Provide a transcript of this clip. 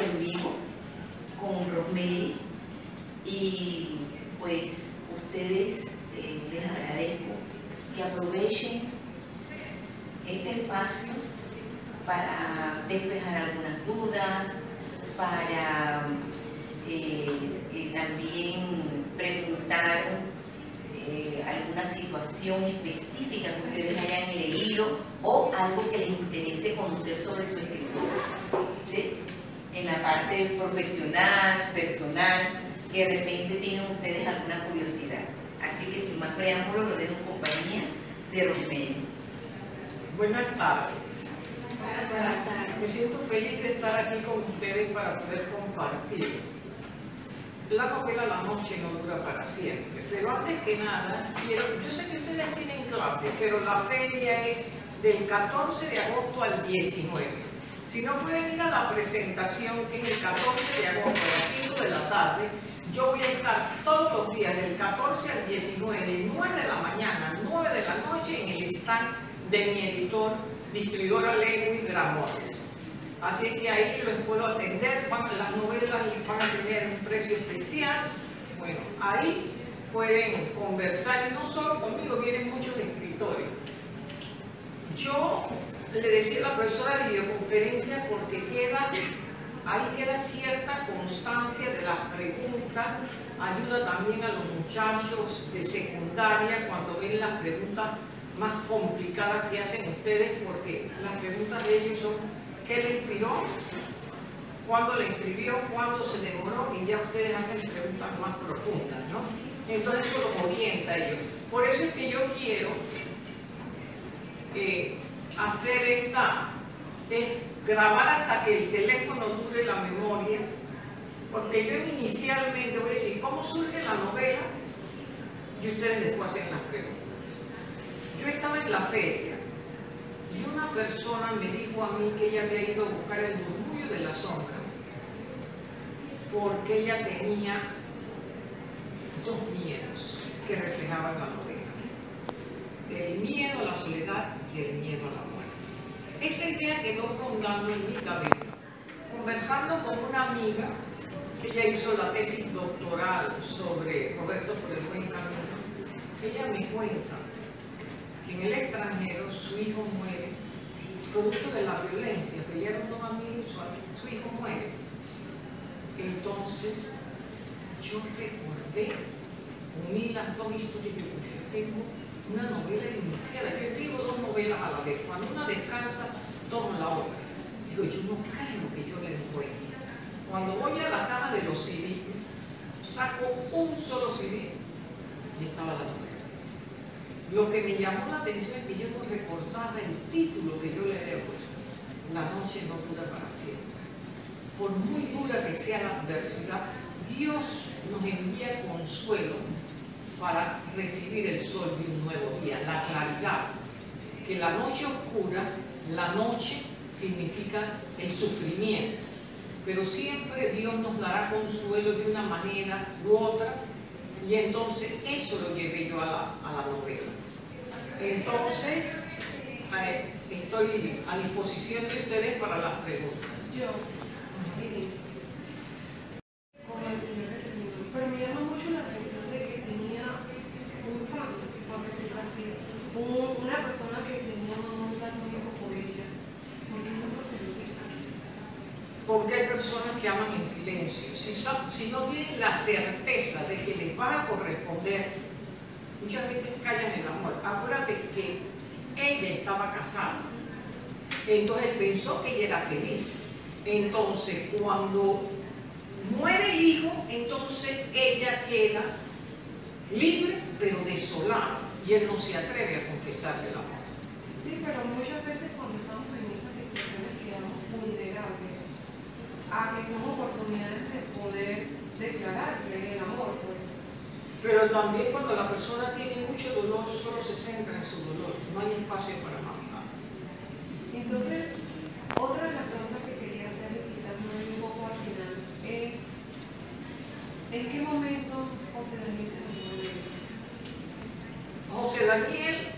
en vivo con Rosemary y pues ustedes eh, les agradezco que aprovechen este espacio para despejar algunas dudas, para eh, eh, también preguntar alguna situación específica que ustedes hayan leído o algo que les interese conocer sobre su escritura. En la parte profesional, personal, que de repente tienen ustedes alguna curiosidad. Así que sin más preámbulos, lo dejo en compañía de Rosemary. Buenas tardes. Me siento feliz de estar aquí con ustedes para poder compartir. La novela La Noche no dura para siempre, pero antes que nada, yo sé que ustedes tienen clase, pero la feria es del 14 de agosto al 19. Si no pueden ir a la presentación, que es el 14 de agosto a las 5 de la tarde, yo voy a estar todos los días del 14 al 19, de 9 de la mañana a 9 de la noche en el stand de mi editor, distribuidora Lewis Gramores. Así que ahí les puedo atender, las novelas van a tener un precio especial. Bueno, ahí pueden conversar y no solo conmigo, vienen muchos escritores. Yo le decía a la profesora de videoconferencia porque queda, ahí queda cierta constancia de las preguntas, ayuda también a los muchachos de secundaria cuando ven las preguntas más complicadas que hacen ustedes porque las preguntas de ellos son ¿qué le inspiró? ¿Cuándo le escribió? ¿Cuándo se demoró? Y ya ustedes hacen preguntas más profundas, ¿no? Entonces eso los orienta a ellos. Por eso es que yo quiero eh, hacer esta, es grabar hasta que el teléfono dure la memoria, porque yo inicialmente voy a decir cómo surge la novela y ustedes después hacen las preguntas. Yo estaba en la feria y una persona me dijo a mí que ella había ido a buscar el murmullo de la sombra porque ella tenía dos miedos que reflejaban la novela. Miedo a la soledad y el miedo a la muerte. Esa idea quedó rondando en mi cabeza. Conversando con una amiga, ella hizo la tesis doctoral sobre Roberto por el buen camino, ella me cuenta en el extranjero su hijo muere producto de la violencia, pelearon dos amigos y su, hijo muere. Entonces, yo recordé, uní las dos historias que una novela iniciada, yo escribo dos novelas a la vez, cuando una descansa, tomo la otra. Digo, yo no creo que yo la encuentre. Cuando voy a la caja de los civiles, saco un solo civil y estaba la novela. Lo que me llamó la atención es que yo no recordaba el título que yo le había puesto. La noche no dura para siempre. Por muy dura que sea la adversidad, Dios nos envía consuelo para recibir el sol de un nuevo día, la claridad. Que la noche oscura, la noche significa el sufrimiento. Pero siempre Dios nos dará consuelo de una manera u otra y entonces eso lo llevé yo a la, novela. Entonces, eh, estoy a disposición de ustedes para las preguntas. Yo, como el señor pero me llama mucho la atención de que tenía un fan, por decirlo así, una persona que tenía un tiempo por ella. Porque hay personas que aman en silencio. Si, no tienen la certeza de que les van a corresponder muchas veces callan el amor. Acuérdate que ella estaba casada, entonces pensó que ella era feliz. Entonces, cuando muere el hijo, entonces ella queda libre pero desolada y él no se atreve a confesarle el amor. Sí, pero muchas veces cuando estamos en estas situaciones quedamos vulnerables a que son oportunidades de poder declarar el amor. Pues. Pero también cuando la persona tiene mucho dolor, solo se centra en su dolor, no hay espacio para más nada. Entonces, otra de las preguntas que quería hacer, quizás no un poco al final, es ¿en qué momento José Daniel se enamoró José Daniel